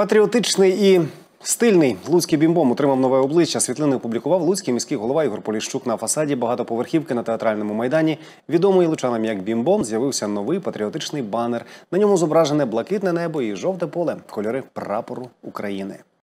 Патріотичний і стильний Луцький бімбом отримав нове обличчя. Світлини опублікував Луцький міський голова Ігор Поліщук на фасаді багатоповерхівки на театральному майдані. Відомий лучанам як бімбом з'явився новий патріотичний банер. На ньому зображене блакитне небо і жовте поле кольори прапору України.